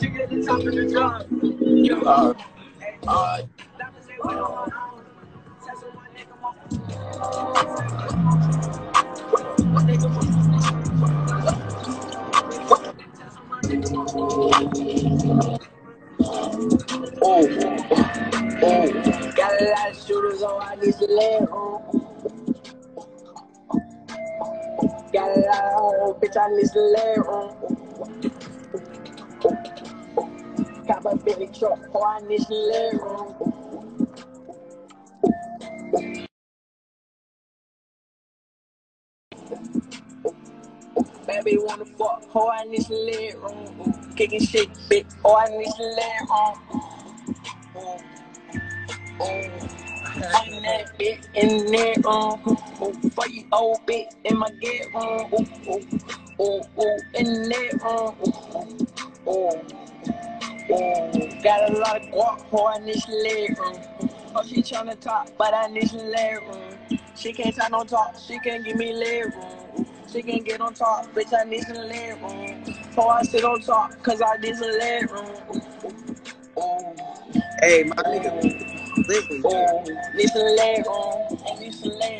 Uh, uh, Oh, oh, got a lot of shooters on, I need to land on. Got a lot of hoes, bitch, I need to land on. Oh, to land on. Baby wanna fuck, oh I need to room. Kicking shit, bitch, oh I need to lay home. I'm that bitch in there, um, for you old bitch in my get room, ooh, ooh, ooh, ooh, in there, um, ooh, ooh, got a lot of guap, oh I need to lay room. Oh, she tryna talk, but I need some leg room. She can't talk no talk, she can't give me leg room. She can't get on top, bitch, I need some leg room. So I sit on top, cause I need some leg room. Hey, my nigga, listen. Oh, need some leg room, I need some leg